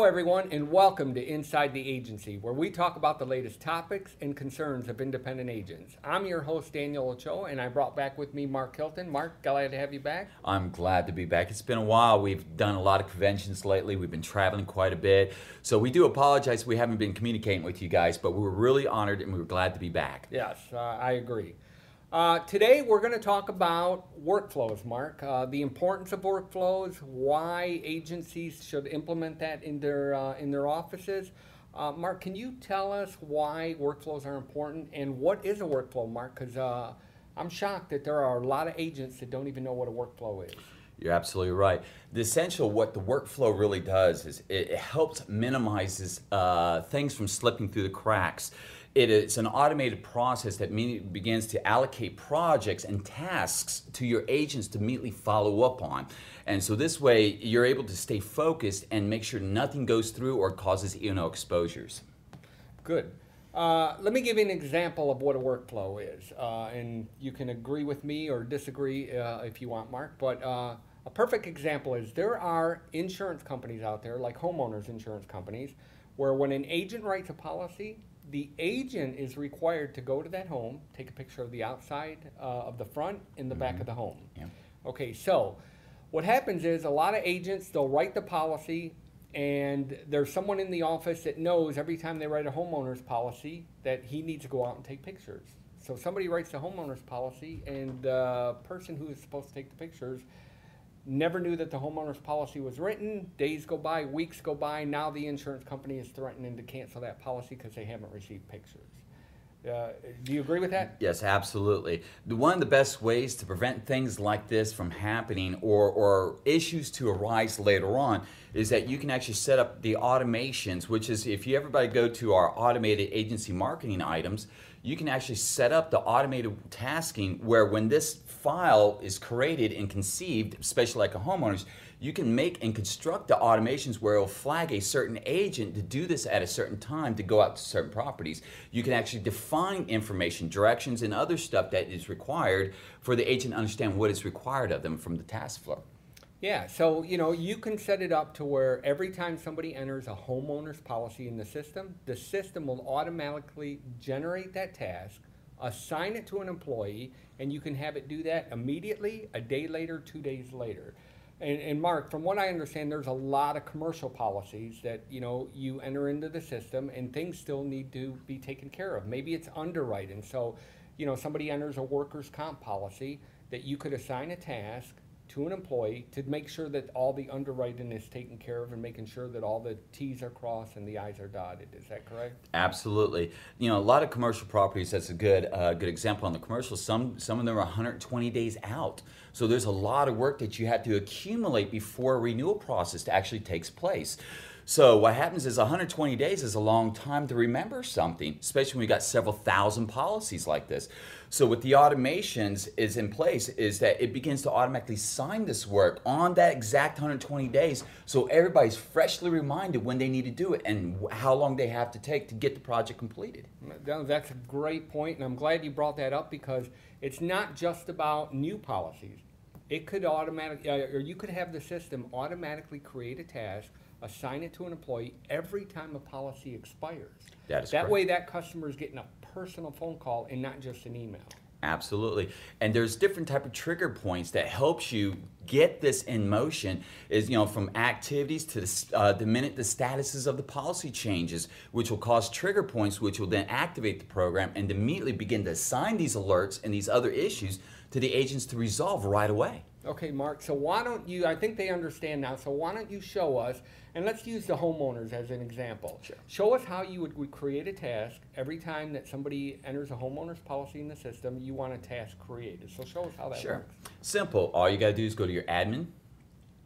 Hello, everyone, and welcome to Inside the Agency, where we talk about the latest topics and concerns of independent agents. I'm your host, Daniel Ochoa, and I brought back with me Mark Hilton. Mark, glad to have you back. I'm glad to be back. It's been a while. We've done a lot of conventions lately. We've been traveling quite a bit. So we do apologize we haven't been communicating with you guys, but we were really honored and we were glad to be back. Yes, uh, I agree. Uh, today we're going to talk about workflows, Mark. Uh, the importance of workflows, why agencies should implement that in their uh, in their offices. Uh, Mark, can you tell us why workflows are important and what is a workflow, Mark? Because uh, I'm shocked that there are a lot of agents that don't even know what a workflow is. You're absolutely right. The essential, what the workflow really does is it helps minimizes uh, things from slipping through the cracks. It is an automated process that begins to allocate projects and tasks to your agents to immediately follow up on. And so this way, you're able to stay focused and make sure nothing goes through or causes know exposures. Good. Uh, let me give you an example of what a workflow is. Uh, and you can agree with me or disagree uh, if you want, Mark. But uh, a perfect example is there are insurance companies out there, like homeowners insurance companies, where when an agent writes a policy, the agent is required to go to that home, take a picture of the outside uh, of the front and the mm-hmm. back of the home. Yeah. Okay, so what happens is a lot of agents they'll write the policy and there's someone in the office that knows every time they write a homeowner's policy that he needs to go out and take pictures. So somebody writes a homeowner's policy and the person who is supposed to take the pictures never knew that the homeowner's policy was written. Days go by, weeks go by. Now the insurance company is threatening to cancel that policy because they haven't received pictures. Uh, do you agree with that? Yes, absolutely. One of the best ways to prevent things like this from happening or, or issues to arise later on is that you can actually set up the automations, which is if you everybody go to our automated agency marketing items, you can actually set up the automated tasking where when this file is created and conceived, especially like a homeowner's, you can make and construct the automations where it'll flag a certain agent to do this at a certain time to go out to certain properties. You can actually define information, directions, and other stuff that is required for the agent to understand what is required of them from the task flow. Yeah, so you know you can set it up to where every time somebody enters a homeowner's policy in the system, the system will automatically generate that task, assign it to an employee, and you can have it do that immediately, a day later, two days later. And, and, Mark, from what I understand, there's a lot of commercial policies that you know you enter into the system, and things still need to be taken care of. Maybe it's underwriting. So, you know, somebody enters a workers' comp policy that you could assign a task to an employee to make sure that all the underwriting is taken care of and making sure that all the T's are crossed and the I's are dotted. Is that correct? Absolutely. You know, a lot of commercial properties. That's a good uh, good example on the commercial. Some some of them are 120 days out. So there's a lot of work that you have to accumulate before a renewal process actually takes place. So what happens is 120 days is a long time to remember something, especially when we got several thousand policies like this. So with the automations is in place is that it begins to automatically sign this work on that exact 120 days. So everybody's freshly reminded when they need to do it and how long they have to take to get the project completed. That's a great point, and I'm glad you brought that up because it's not just about new policies. It could automatically, uh, or you could have the system automatically create a task assign it to an employee every time a policy expires. That is That correct. way that customer is getting a personal phone call and not just an email. Absolutely. And there's different type of trigger points that helps you get this in motion is you know from activities to the, uh, the minute the statuses of the policy changes which will cause trigger points which will then activate the program and immediately begin to assign these alerts and these other issues to the agents to resolve right away. Okay, Mark, so why don't you, I think they understand now, so why don't you show us, and let's use the homeowners as an example. Sure. Show us how you would, would create a task every time that somebody enters a homeowner's policy in the system, you want a task created. So show us how that works. sure. works. Simple. All you got to do is go to your admin,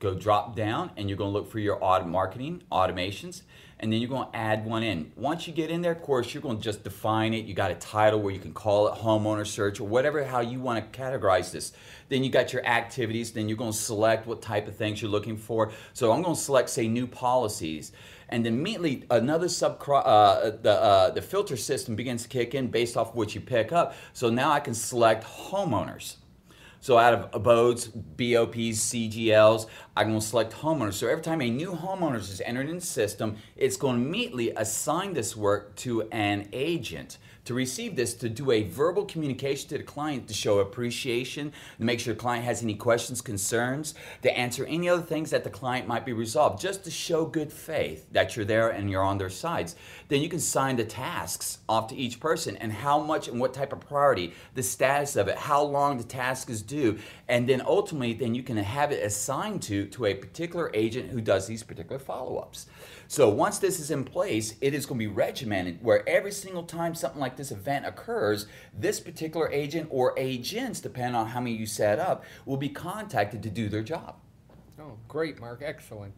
go drop down, and you're going to look for your auto marketing automations and then you're to add one in. Once you get in there, of course, you're to just define it. You got a title where you can call it homeowner search or whatever, how you want to categorize this. Then you got your activities. Then you're to select what type of things you're looking for. So I'm to select, say, new policies. And immediately another sub uh, the uh, the filter system begins to kick in based off what you pick up. So now I can select homeowners. So out of abodes, BOPs, CGLs, I'm going to select homeowners. So every time a new homeowner is entered in the system, it's going to immediately assign this work to an agent to receive this to do a verbal communication to the client to show appreciation, to make sure the client has any questions, concerns, to answer any other things that the client might be resolved, just to show good faith that you're there and you're on their sides. Then you can sign the tasks off to each person and how much and what type of priority, the status of it, how long the task is due, and then ultimately then you can have it assigned to to a particular agent who does these particular follow-ups. So once this is in place, it is going to be regimented where every single time something like this event occurs, this particular agent or agents, depending on how many you set up, will be contacted to do their job. Oh, great, Mark. Excellent.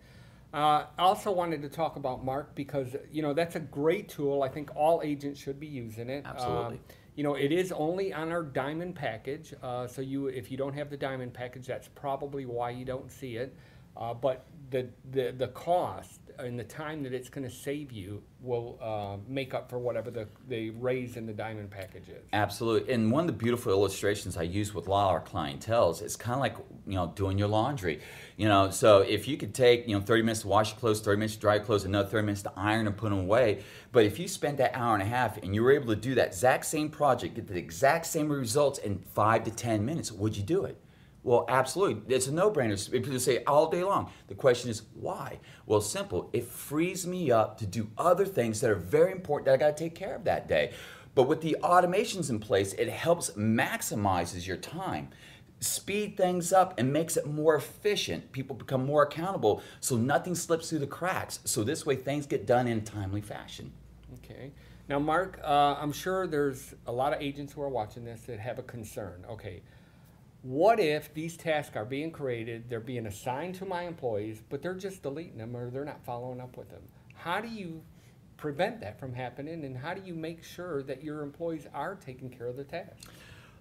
Uh, I also wanted to talk about Mark because you know that's a great tool. I think all agents should be using it. Absolutely. Um, you know, it is only on our diamond package. Uh, so you, if you don't have the diamond package, that's probably why you don't see it. Uh, but the, the the cost and the time that it's going to save you will uh, make up for whatever the, the raise in the diamond package is. Absolutely. And one of the beautiful illustrations I use with a lot of our clientels is kind of like, you know, doing your laundry. You know, so if you could take, you know, 30 minutes to wash your clothes, 30 minutes to dry your clothes, another 30 minutes to iron and put them away. But if you spent that hour and a half and you were able to do that exact same project, get the exact same results in five to 10 minutes, would you do it? Well, absolutely. It's a no-brainer. People say all day long. The question is why? Well, simple. It frees me up to do other things that are very important that I got to take care of that day. But with the automations in place, it helps maximizes your time speed things up and makes it more efficient. People become more accountable so nothing slips through the cracks. So this way things get done in a timely fashion. Okay. Now, Mark, uh, I'm sure there's a lot of agents who are watching this that have a concern. Okay, what if these tasks are being created, they're being assigned to my employees, but they're just deleting them or they're not following up with them? How do you prevent that from happening and how do you make sure that your employees are taking care of the tasks?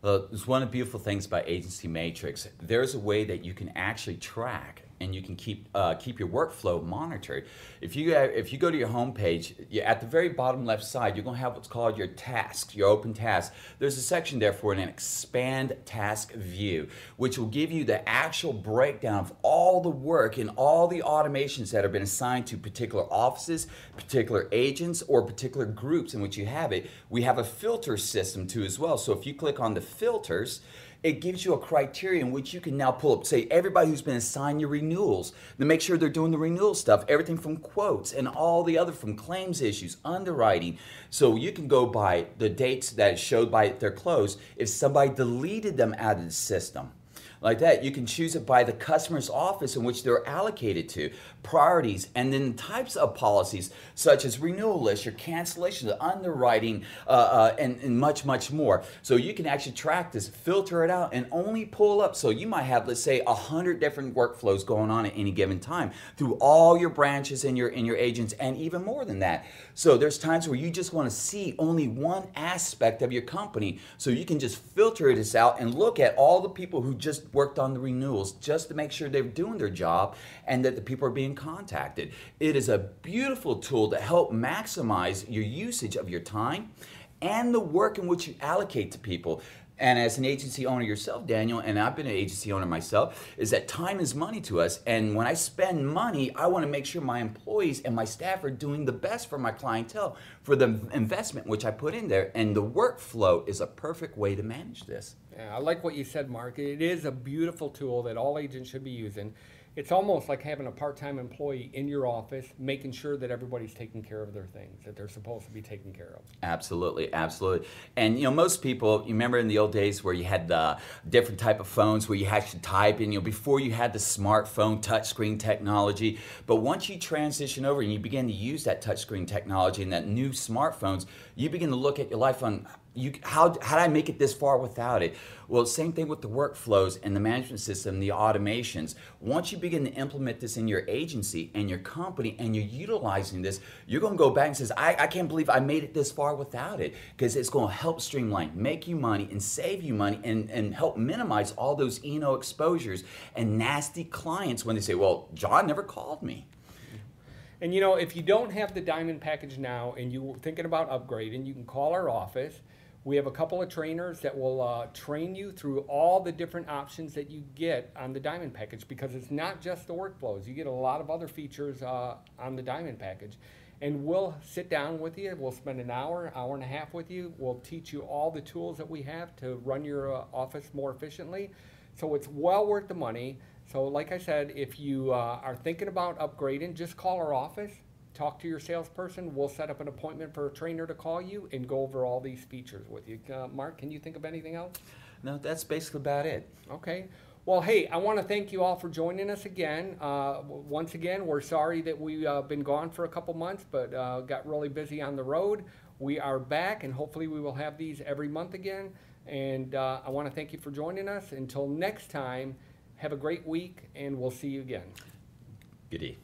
Uh, it's one of the beautiful things about Agency Matrix. There's a way that you can actually track and you can keep uh, keep your workflow monitored. If you have, if you go to your home page, you, at the very bottom left side, you're going to have what's called your tasks, your open tasks. There's a section there for an expand task view, which will give you the actual breakdown of all the work and all the automations that have been assigned to particular offices, particular agents, or particular groups in which you have it. We have a filter system too as well. So if you click on the filters, it gives you a criteria in which you can now pull up, say, everybody who's been assigned your renewals to make sure they're doing the renewal stuff, everything from quotes and all the other from claims issues, underwriting. So you can go by the dates that showed by their close if somebody deleted them out of the system like that. You can choose it by the customer's office in which they're allocated to, priorities, and then types of policies such as renewal lists, your cancellations, underwriting, uh, uh, and, and much, much more. So you can actually track this, filter it out, and only pull up. So you might have, let's say, a hundred different workflows going on at any given time through all your branches and your and your agents, and even more than that. So there's times where you just want to see only one aspect of your company, so you can just filter this out and look at all the people who just worked on the renewals just to make sure they're doing their job and that the people are being contacted. It is a beautiful tool to help maximize your usage of your time and the work in which you allocate to people. And as an agency owner yourself, Daniel, and I've been an agency owner myself, is that time is money to us. And when I spend money, I want to make sure my employees and my staff are doing the best for my clientele for the investment which I put in there. And the workflow is a perfect way to manage this. Yeah, I like what you said, Mark. It is a beautiful tool that all agents should be using. It's almost like having a part-time employee in your office, making sure that everybody's taking care of their things that they're supposed to be taking care of. Absolutely, absolutely. And you know, most people, you remember in the old days where you had the different type of phones where you had to type in, you know, before you had the smartphone touchscreen technology. But once you transition over and you begin to use that touchscreen technology and that new smartphones, you begin to look at your life on you, how, how did I make it this far without it? Well, same thing with the workflows and the management system, the automations. Once you begin to implement this in your agency and your company and you're utilizing this, you're going to go back and says, I, I can't believe I made it this far without it because it's going to help streamline, make you money and save you money and, and help minimize all those E&O exposures and nasty clients when they say, well, John never called me. And you know, if you don't have the diamond package now and you're thinking about upgrading, you can call our office We have a couple of trainers that will uh, train you through all the different options that you get on the Diamond package because it's not just the workflows. You get a lot of other features uh, on the Diamond package. And we'll sit down with you. We'll spend an hour, hour and a half with you. We'll teach you all the tools that we have to run your uh, office more efficiently. So it's well worth the money. So, like I said, if you uh, are thinking about upgrading, just call our office, talk to your salesperson. We'll set up an appointment for a trainer to call you and go over all these features with you. Uh, Mark, can you think of anything else? No, that's basically about it. Okay. Well, hey, I want to thank you all for joining us again. Uh, once again, we're sorry that we've uh, been gone for a couple months, but uh, got really busy on the road. We are back, and hopefully, we will have these every month again. And uh, I want to thank you for joining us. Until next time, have a great week, and we'll see you again. Good day.